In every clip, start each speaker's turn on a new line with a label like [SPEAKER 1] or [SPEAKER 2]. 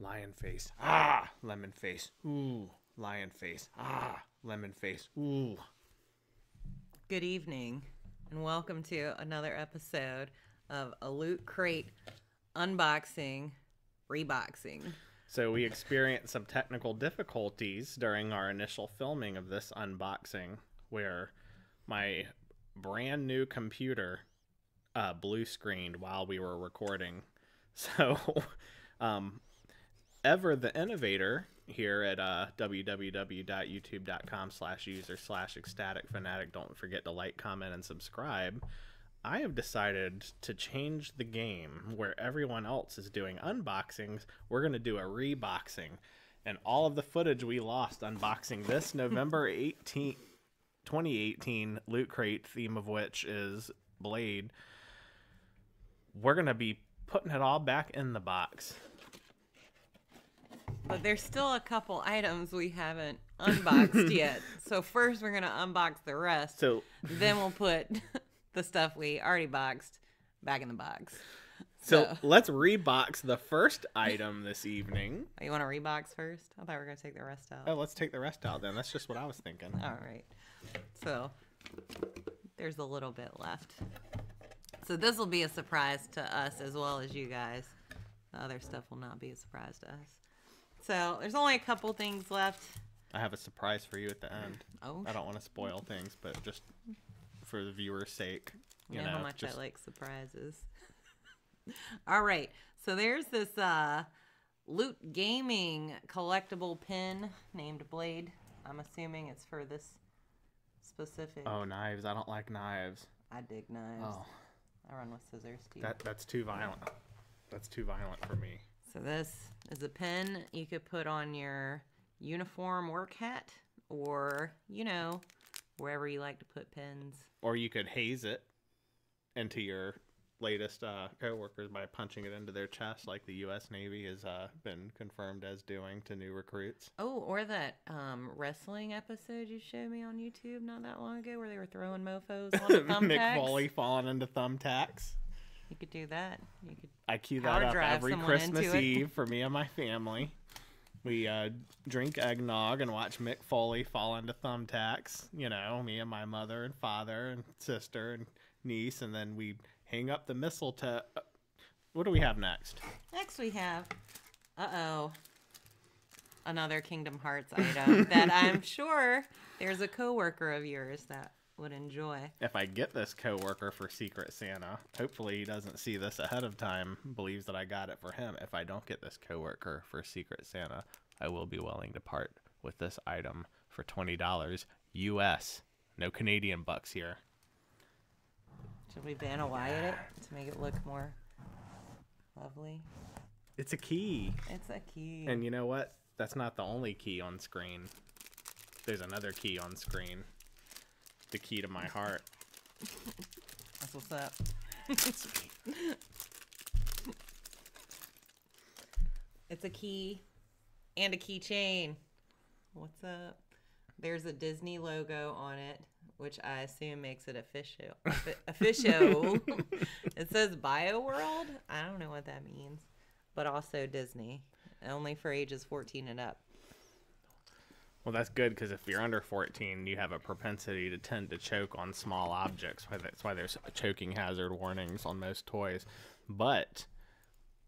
[SPEAKER 1] lion face. Ah, lemon face. Ooh, lion face. Ah, lemon face. Ooh.
[SPEAKER 2] Good evening, and welcome to another episode of a Loot Crate unboxing, reboxing.
[SPEAKER 1] So we experienced some technical difficulties during our initial filming of this unboxing, where my brand new computer uh, blue screened while we were recording. So, um, Ever the Innovator here at uh, www.youtube.com slash user slash ecstatic fanatic. Don't forget to like, comment, and subscribe. I have decided to change the game where everyone else is doing unboxings. We're going to do a reboxing. And all of the footage we lost unboxing this November 18th, 2018 Loot Crate, theme of which is Blade, we're going to be putting it all back in the box.
[SPEAKER 2] But there's still a couple items we haven't unboxed yet. So first we're gonna unbox the rest.
[SPEAKER 1] So
[SPEAKER 2] then we'll put the stuff we already boxed back in the box.
[SPEAKER 1] So
[SPEAKER 2] So-
[SPEAKER 1] let's rebox the first item this evening.
[SPEAKER 2] Oh, you want to rebox first? I thought we were gonna take the rest out.
[SPEAKER 1] Oh, let's take the rest out then. That's just what I was thinking.
[SPEAKER 2] All right. So there's a little bit left. So this will be a surprise to us as well as you guys. The other stuff will not be a surprise to us. So there's only a couple things left.
[SPEAKER 1] I have a surprise for you at the end.
[SPEAKER 2] Oh,
[SPEAKER 1] I don't want to spoil things, but just for the viewer's sake, you
[SPEAKER 2] you know
[SPEAKER 1] know,
[SPEAKER 2] how much
[SPEAKER 1] just
[SPEAKER 2] I like surprises. All right. So there's this uh Loot Gaming collectible pin named Blade. I'm assuming it's for this specific.
[SPEAKER 1] oh knives. I don't like knives.
[SPEAKER 2] I dig knives.
[SPEAKER 1] Oh,
[SPEAKER 2] I run with scissors too.
[SPEAKER 1] that that's too violent. That's too violent for me.
[SPEAKER 2] So this is a pin you could put on your uniform work hat or, you know, wherever you like to put pins.
[SPEAKER 1] Or you could haze it into your latest uh, coworkers by punching it into their chest, like the U.S. Navy has uh, been confirmed as doing to new recruits.
[SPEAKER 2] Oh, or that um, wrestling episode you showed me on YouTube not that long ago where they were throwing mofos on thumbtacks.
[SPEAKER 1] Foley falling into thumbtacks.
[SPEAKER 2] You could do that. You could
[SPEAKER 1] I cue that up every Christmas. Eve for me and my family. We uh, drink eggnog and watch Mick Foley fall into thumbtacks. You know, me and my mother and father and sister and niece, and then we hang up the mistletoe. uh, What do we have next?
[SPEAKER 2] Next we have, uh oh, another Kingdom Hearts item that I'm sure there's a coworker of yours that would enjoy.
[SPEAKER 1] If I get this coworker for Secret Santa, hopefully he doesn't see this ahead of time, believes that I got it for him. If I don't get this coworker for Secret Santa, I will be willing to part with this item for $20 US. No Canadian bucks here.
[SPEAKER 2] Should we Vanna White it to make it look more lovely?
[SPEAKER 1] It's a key.
[SPEAKER 2] It's a key.
[SPEAKER 1] And you know what? That's not the only key on screen. There's another key on screen. The key to my heart.
[SPEAKER 2] That's what's up. It's a key and a keychain. What's up? There's a Disney logo on it, which I assume makes it official. Official. it says BioWorld. I don't know what that means, but also Disney. Only for ages 14 and up.
[SPEAKER 1] Well, that's good because if you're under 14, you have a propensity to tend to choke on small objects. That's why there's choking hazard warnings on most toys. But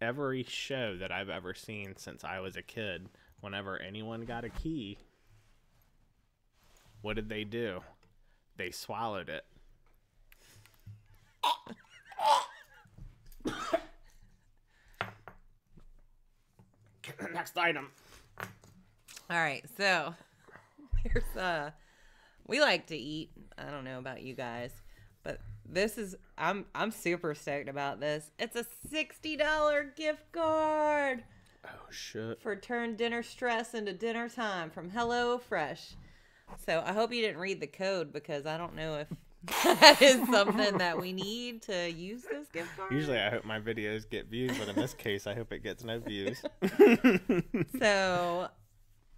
[SPEAKER 1] every show that I've ever seen since I was a kid, whenever anyone got a key, what did they do? They swallowed it. Next item.
[SPEAKER 2] All right, so here's uh we like to eat. I don't know about you guys, but this is I'm I'm super stoked about this. It's a $60 gift card
[SPEAKER 1] Oh shit.
[SPEAKER 2] for turn dinner stress into dinner time from Hello Fresh. So I hope you didn't read the code because I don't know if that is something that we need to use this gift card.
[SPEAKER 1] Usually I hope my videos get views, but in this case I hope it gets no views.
[SPEAKER 2] So,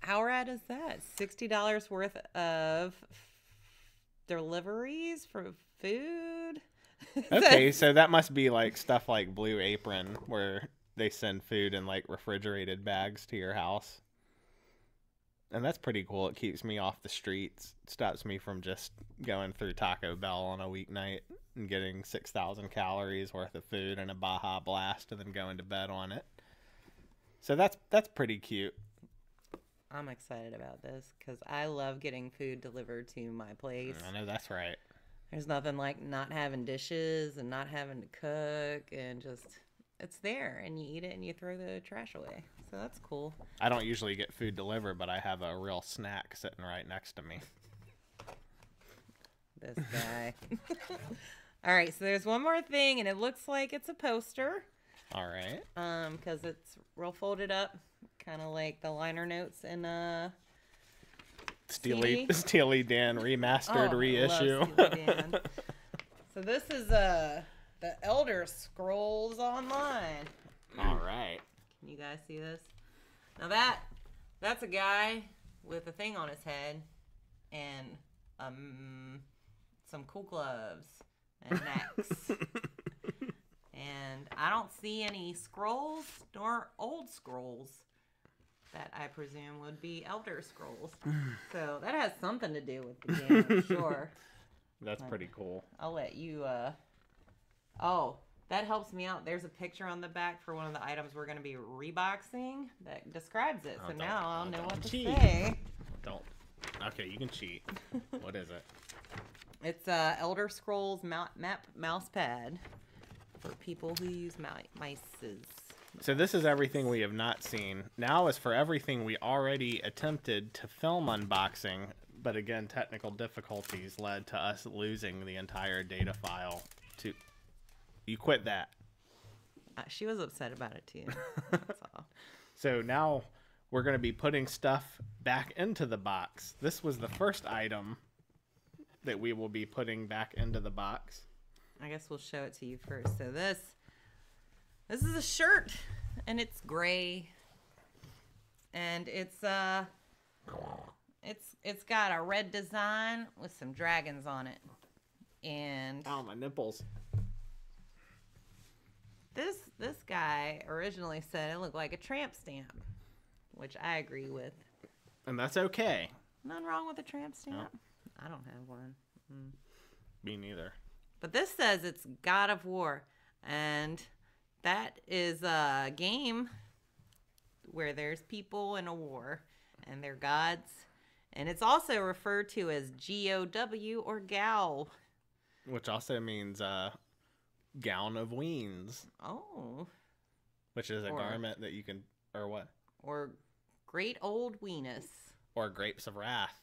[SPEAKER 2] how rad is that? Sixty dollars worth of deliveries for food.
[SPEAKER 1] okay, so that must be like stuff like Blue Apron where they send food in like refrigerated bags to your house. And that's pretty cool. It keeps me off the streets, stops me from just going through Taco Bell on a weeknight and getting 6,000 calories worth of food and a Baja Blast and then going to bed on it. So that's that's pretty cute.
[SPEAKER 2] I'm excited about this because I love getting food delivered to my place.
[SPEAKER 1] I know that's right.
[SPEAKER 2] There's nothing like not having dishes and not having to cook and just it's there and you eat it and you throw the trash away. So that's cool.
[SPEAKER 1] I don't usually get food delivered, but I have a real snack sitting right next to me.
[SPEAKER 2] This guy. All right, so there's one more thing and it looks like it's a poster.
[SPEAKER 1] All right.
[SPEAKER 2] Um, because it's real folded up, kind of like the liner notes in uh
[SPEAKER 1] Steely
[SPEAKER 2] CD?
[SPEAKER 1] Steely Dan remastered
[SPEAKER 2] Oh, I love
[SPEAKER 1] reissue.
[SPEAKER 2] Dan. so this is uh the Elder Scrolls Online.
[SPEAKER 1] All right.
[SPEAKER 2] Can you guys see this? Now that that's a guy with a thing on his head and um some cool gloves and necks. and I don't see any scrolls nor old scrolls that I presume would be Elder Scrolls. so that has something to do with the game, I'm sure.
[SPEAKER 1] That's pretty cool.
[SPEAKER 2] I'll let you uh Oh, that helps me out. There's a picture on the back for one of the items we're going to be reboxing that describes it.
[SPEAKER 1] Oh,
[SPEAKER 2] So
[SPEAKER 1] don't-
[SPEAKER 2] now I'll
[SPEAKER 1] oh,
[SPEAKER 2] know
[SPEAKER 1] don't
[SPEAKER 2] what to
[SPEAKER 1] cheat.
[SPEAKER 2] say.
[SPEAKER 1] Don't. Okay, you can cheat. what is it?
[SPEAKER 2] It's uh Elder Scrolls map, map mouse pad for people who use mi- mices.
[SPEAKER 1] So this is everything we have not seen. Now is for everything we already attempted to film unboxing, but again, technical difficulties led to us losing the entire data file. To you quit that.
[SPEAKER 2] Uh, she was upset about it too. That's all.
[SPEAKER 1] So now we're going to be putting stuff back into the box. This was the first item that we will be putting back into the box.
[SPEAKER 2] I guess we'll show it to you first. So this this is a shirt and it's gray. And it's uh it's it's got a red design with some dragons on it. And
[SPEAKER 1] oh my nipples.
[SPEAKER 2] this this guy originally said it looked like a tramp stamp, which I agree with.
[SPEAKER 1] And that's okay.
[SPEAKER 2] Nothing wrong with a tramp stamp. I don't have one.
[SPEAKER 1] Me neither.
[SPEAKER 2] But this says it's God of War, and that is a game where there's people in a war and they're gods. And it's also referred to as G O W or Gal.
[SPEAKER 1] Which also means uh, gown of weens,
[SPEAKER 2] Oh,
[SPEAKER 1] which is a
[SPEAKER 2] Or-
[SPEAKER 1] garment that you can, or what?
[SPEAKER 2] or Great Old Weenus.
[SPEAKER 1] Or grapes of wrath.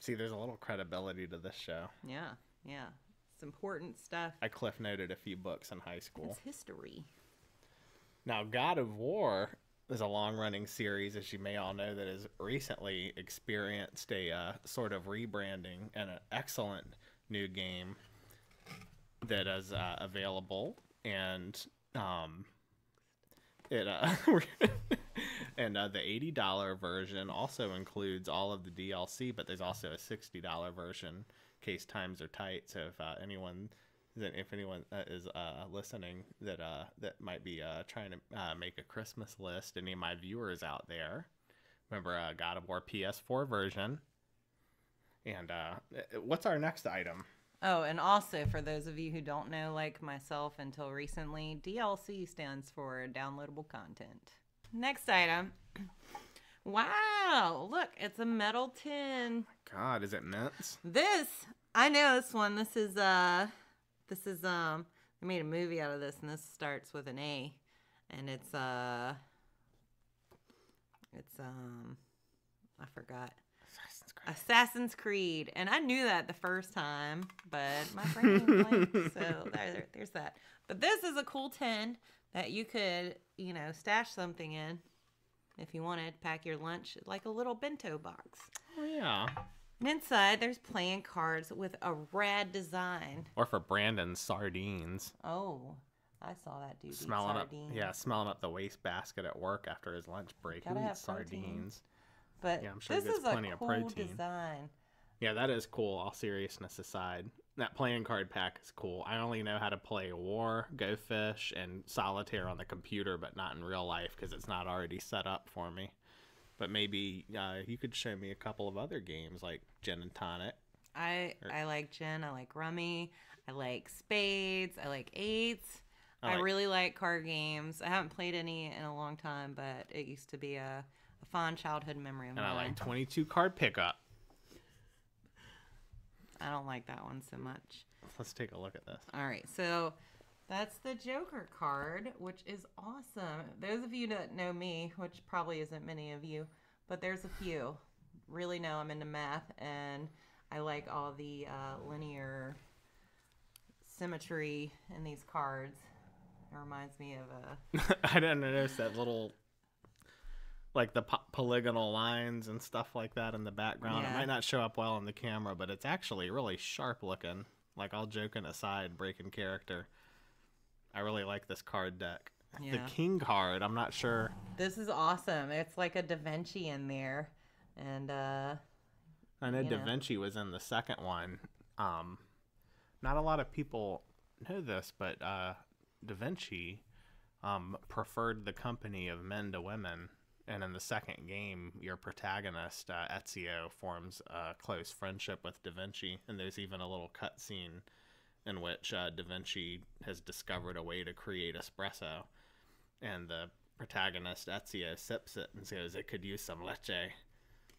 [SPEAKER 1] See, there's a little credibility to this show.
[SPEAKER 2] Yeah, yeah. It's important stuff.
[SPEAKER 1] I cliff noted a few books in high school.
[SPEAKER 2] It's history.
[SPEAKER 1] Now, God of War is a long running series, as you may all know, that has recently experienced a uh, sort of rebranding and an excellent new game that is uh, available. And um, it uh, and uh, the eighty dollar version also includes all of the DLC, but there's also a sixty dollar version case times are tight. So if uh, anyone if anyone uh, is uh, listening that uh, that might be uh, trying to uh, make a Christmas list, any of my viewers out there, remember uh, God of War PS4 version. And uh, what's our next item?
[SPEAKER 2] Oh, and also for those of you who don't know, like myself until recently, DLC stands for downloadable content. Next item. Wow, look, it's a metal tin.
[SPEAKER 1] God, is it mints?
[SPEAKER 2] This, I know this one. This is uh this is um they made a movie out of this and this starts with an A and it's uh it's um I forgot.
[SPEAKER 1] Assassin's Creed.
[SPEAKER 2] Assassin's Creed, and I knew that the first time, but my brain blank. So there, there's that. But this is a cool tin that you could, you know, stash something in if you wanted. Pack your lunch like a little bento box.
[SPEAKER 1] Oh yeah.
[SPEAKER 2] And inside, there's playing cards with a rad design.
[SPEAKER 1] Or for Brandon, sardines.
[SPEAKER 2] Oh, I saw that dude
[SPEAKER 1] Smelling up, yeah, smelling up the wastebasket at work after his lunch break.
[SPEAKER 2] Gotta
[SPEAKER 1] Who
[SPEAKER 2] have
[SPEAKER 1] eats
[SPEAKER 2] protein.
[SPEAKER 1] sardines?
[SPEAKER 2] But
[SPEAKER 1] Yeah, I'm sure he
[SPEAKER 2] this
[SPEAKER 1] gets
[SPEAKER 2] is a
[SPEAKER 1] plenty of
[SPEAKER 2] cool
[SPEAKER 1] protein.
[SPEAKER 2] design.
[SPEAKER 1] Yeah, that is cool. All seriousness aside, that playing card pack is cool. I only know how to play War, Go Fish, and Solitaire on the computer, but not in real life because it's not already set up for me. But maybe uh, you could show me a couple of other games like Gin and Tonic.
[SPEAKER 2] I
[SPEAKER 1] Or-
[SPEAKER 2] I like gin. I like rummy. I like spades. I like eights.
[SPEAKER 1] I
[SPEAKER 2] I, really like card games. I haven't played any in a long time, but it used to be a, a fond childhood memory of mine. And.
[SPEAKER 1] I like 22 card pickup.
[SPEAKER 2] I don't like that one so much.
[SPEAKER 1] Let's take a look at this.
[SPEAKER 2] All right, so that's the Joker card, which is awesome. Those of you that know me, which probably isn't many of you, but there's a few, really know I'm into math and I like all the uh, linear symmetry in these cards. It reminds me of a
[SPEAKER 1] I didn't notice that little, like the po- polygonal lines and stuff like that in the background. It might not show up well on the camera, but it's actually really sharp looking. Like all joking aside, breaking character. I really like this card deck. The king card, I'm not sure.
[SPEAKER 2] This is awesome. It's like a Da Vinci in there. And uh
[SPEAKER 1] I know Da
[SPEAKER 2] know.
[SPEAKER 1] Vinci was in the second one. Um, not a lot of people know this, but uh, Da Vinci um, preferred the company of men to women. And in the second game, your protagonist, uh, Ezio, forms a close friendship with Da Vinci. And there's even a little cutscene in which uh, Da Vinci has discovered a way to create espresso. And the protagonist, Ezio, sips it and says it could use some leche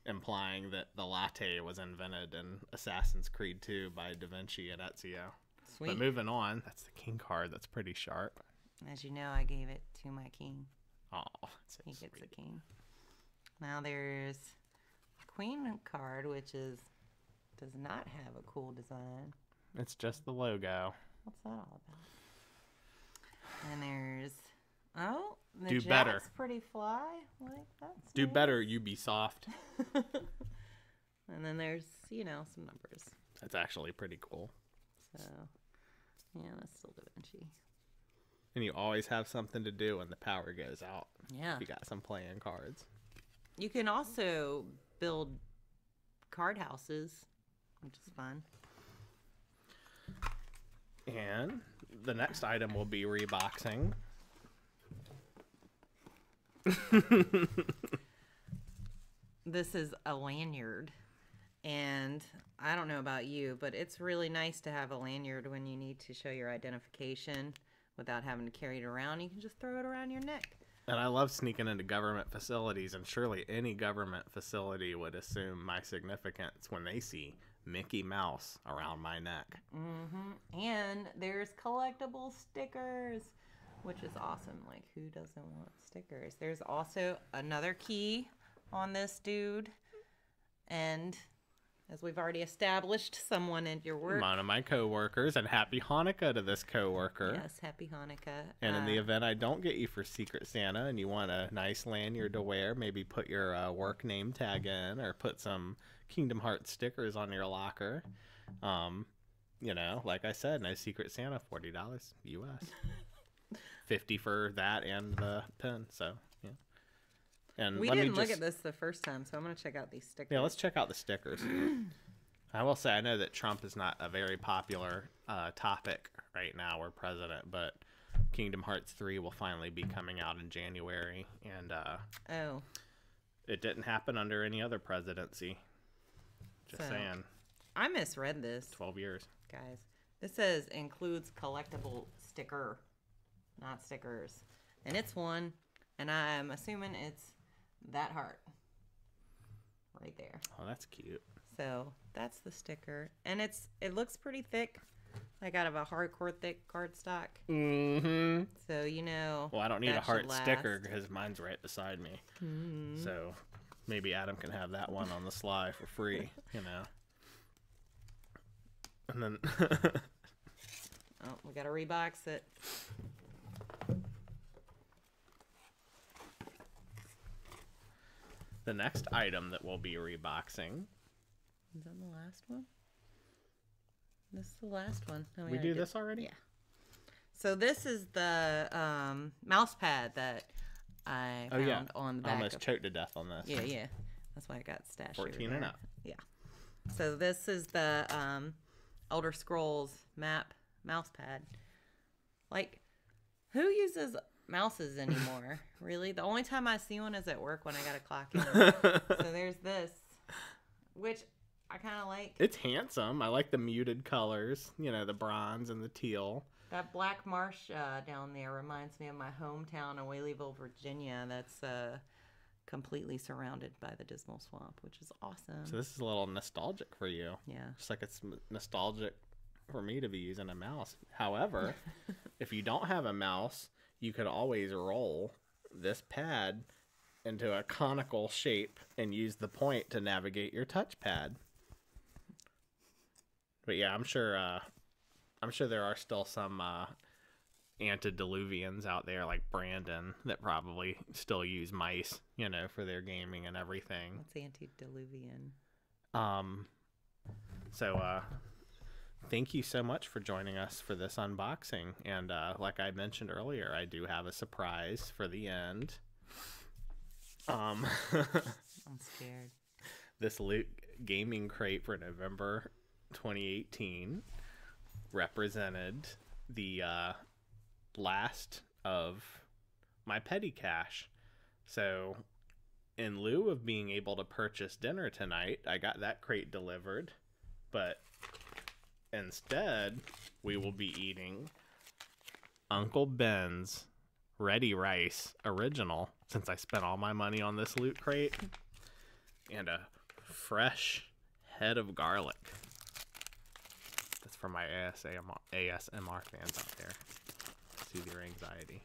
[SPEAKER 1] implying that the latte was invented in Assassin's Creed 2 by Da Vinci and Ezio.
[SPEAKER 2] Sweet.
[SPEAKER 1] But moving on, that's the king card. That's pretty sharp.
[SPEAKER 2] As you know, I gave it to my king.
[SPEAKER 1] Oh, so
[SPEAKER 2] He gets a king. Now there's a queen card, which is does not have a cool design.
[SPEAKER 1] It's just the logo.
[SPEAKER 2] What's that all about? And there's oh, the
[SPEAKER 1] Do
[SPEAKER 2] jack's
[SPEAKER 1] better.
[SPEAKER 2] pretty fly. Like that's
[SPEAKER 1] Do
[SPEAKER 2] nice.
[SPEAKER 1] better, Ubisoft.
[SPEAKER 2] and then there's you know some numbers.
[SPEAKER 1] That's actually pretty cool.
[SPEAKER 2] So yeah, that's still Da Vinci.
[SPEAKER 1] And you always have something to do when the power goes out.
[SPEAKER 2] Yeah.
[SPEAKER 1] You got some playing cards.
[SPEAKER 2] You can also build card houses, which is fun.
[SPEAKER 1] And the next item will be reboxing.
[SPEAKER 2] This is a lanyard. And I don't know about you, but it's really nice to have a lanyard when you need to show your identification without having to carry it around. You can just throw it around your neck.
[SPEAKER 1] And I love sneaking into government facilities, and surely any government facility would assume my significance when they see Mickey Mouse around my neck.
[SPEAKER 2] Mm-hmm. And there's collectible stickers, which is awesome. Like, who doesn't want stickers? There's also another key on this dude. And as we've already established, someone at your work.
[SPEAKER 1] One of my coworkers, and happy Hanukkah to this coworker.
[SPEAKER 2] Yes, happy Hanukkah.
[SPEAKER 1] And in the
[SPEAKER 2] Uh,
[SPEAKER 1] event I don't get you for Secret Santa and you want a nice lanyard to wear, maybe put your uh, work name tag in or put some Kingdom Hearts stickers on your locker. Um, you know, like I said, no Secret Santa, forty dollars US, fifty for that and the pin. So. And
[SPEAKER 2] we
[SPEAKER 1] let
[SPEAKER 2] didn't look
[SPEAKER 1] just,
[SPEAKER 2] at this the first time, so I'm gonna check out these stickers.
[SPEAKER 1] Yeah, let's check out the stickers. I will say I know that Trump is not a very popular uh, topic right now. We're president, but Kingdom Hearts three will finally be coming out in January, and uh,
[SPEAKER 2] Oh,
[SPEAKER 1] it didn't happen under any other presidency. Just
[SPEAKER 2] So-
[SPEAKER 1] saying,
[SPEAKER 2] I misread this,
[SPEAKER 1] twelve years.
[SPEAKER 2] guys. This says includes collectible sticker, not stickers, and it's one, and I'm assuming it's that heart right there.
[SPEAKER 1] Oh, that's cute.
[SPEAKER 2] So that's the sticker, and it's it looks pretty thick, like out of a hardcore thick cardstock.
[SPEAKER 1] Mm-hmm.
[SPEAKER 2] So you know.
[SPEAKER 1] Well, I don't need a heart sticker because mine's right beside me.
[SPEAKER 2] Mhm.
[SPEAKER 1] So maybe Adam can have that one on the sly for free, you know. And then
[SPEAKER 2] Oh, we gotta rebox it.
[SPEAKER 1] the next item that we'll be reboxing.
[SPEAKER 2] Is that the last one? This is the last one. No,
[SPEAKER 1] We
[SPEAKER 2] already
[SPEAKER 1] do
[SPEAKER 2] did-
[SPEAKER 1] this already?
[SPEAKER 2] Yeah. So this is the um, mouse pad that I
[SPEAKER 1] Oh
[SPEAKER 2] found
[SPEAKER 1] yeah.
[SPEAKER 2] on the
[SPEAKER 1] I
[SPEAKER 2] back.
[SPEAKER 1] almost
[SPEAKER 2] of,
[SPEAKER 1] choked to death on this.
[SPEAKER 2] yeah, yeah. That's why I got stashed.
[SPEAKER 1] 14 and up.
[SPEAKER 2] Yeah. So this is the um, Elder Scrolls map mouse pad. Like, who uses mouses anymore? really? The only time I see one is at work when I got a clock in. so there's this, which I kind of like.
[SPEAKER 1] It's handsome. I like the muted colors, you know, the bronze and the teal.
[SPEAKER 2] That black marsh uh, down there reminds me of my hometown of Whaleyville, Virginia. That's uh, completely surrounded by the Dismal Swamp, which is awesome.
[SPEAKER 1] So this is a little nostalgic for you.
[SPEAKER 2] yeah.
[SPEAKER 1] Just like it's nostalgic for me to be using a mouse. However, if you don't have a mouse, you could always roll this pad into a conical shape and use the point to navigate your touchpad. But yeah, I'm sure uh I'm sure there are still some uh antediluvians out there like Brandon that probably still use mice, you know, for their gaming and everything.
[SPEAKER 2] What's antediluvian?
[SPEAKER 1] Um, so, uh, thank you so much for joining us for this unboxing. And, uh, like I mentioned earlier, I do have a surprise for the end. Um,
[SPEAKER 2] I'm scared.
[SPEAKER 1] this Loot gaming crate for November 2018 represented the, uh, last of my petty cash. So, in lieu of being able to purchase dinner tonight, I got that crate delivered. But instead, we will be eating Uncle Ben's Ready Rice Original since I spent all my money on this loot crate and a fresh head of garlic. That's for my ASMR, ASMR fans out there. Soothe your anxiety.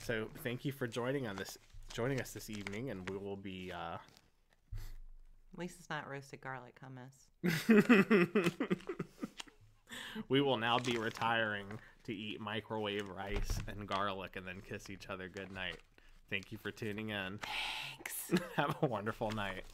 [SPEAKER 1] So thank you for joining on this joining us this evening and we will be uh
[SPEAKER 2] At least it's not roasted garlic hummus.
[SPEAKER 1] we will now be retiring to eat microwave rice and garlic and then kiss each other good night. Thank you for tuning in.
[SPEAKER 2] Thanks.
[SPEAKER 1] Have a wonderful night.